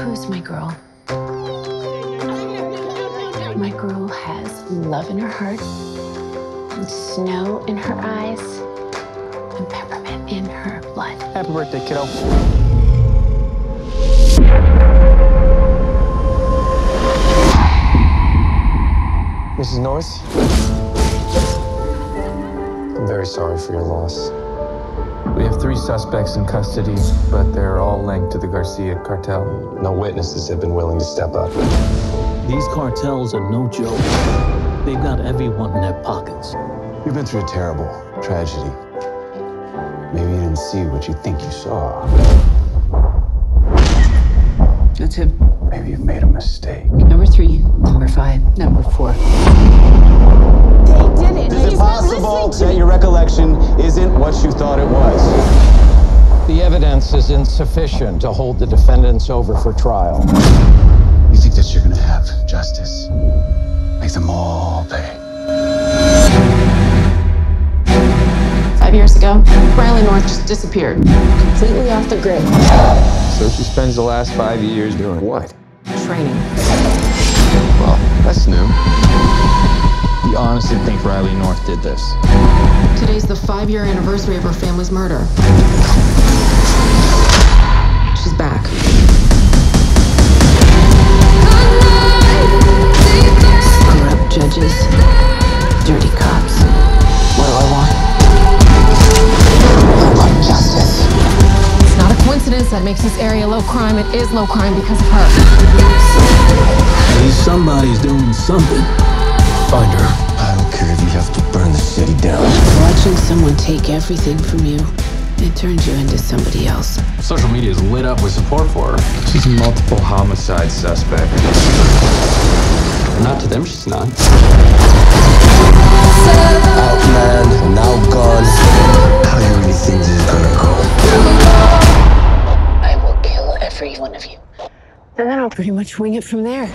Who's my girl? My girl has love in her heart, and snow in her eyes, and peppermint in her blood. Happy birthday, kiddo. Mrs. North, I'm very sorry for your loss. We have three suspects in custody, but they're all linked to the Garcia cartel. No witnesses have been willing to step up. These cartels are no joke. They've got everyone in their pockets. You've been through a terrible tragedy. Maybe you didn't see what you think you saw. That's him. Maybe you've made a mistake. Number three, number five, number four. They did it. Is it possible that your recollection isn't what you thought it was? The evidence is insufficient to hold the defendants over for trial. You think that you're gonna have justice? Make them all pay. Five years ago, Riley North just disappeared. Completely off the grid. So she spends the last five years doing what? Training. Well, that's new. You honestly think Riley North did this? Today's the five year anniversary of her family's murder. She's back. Corrupt judges, dirty cops. What do I want? I want justice. It's not a coincidence that makes this area low crime. It is low crime because of her. At least somebody's doing something. Find her. Watching someone take everything from you, it turns you into somebody else. Social media is lit up with support for her. She's a multiple homicide suspect. Not to them, she's not. Outland, now gone. How do you really think this is gonna go? I will kill every one of you. And then I'll pretty much wing it from there.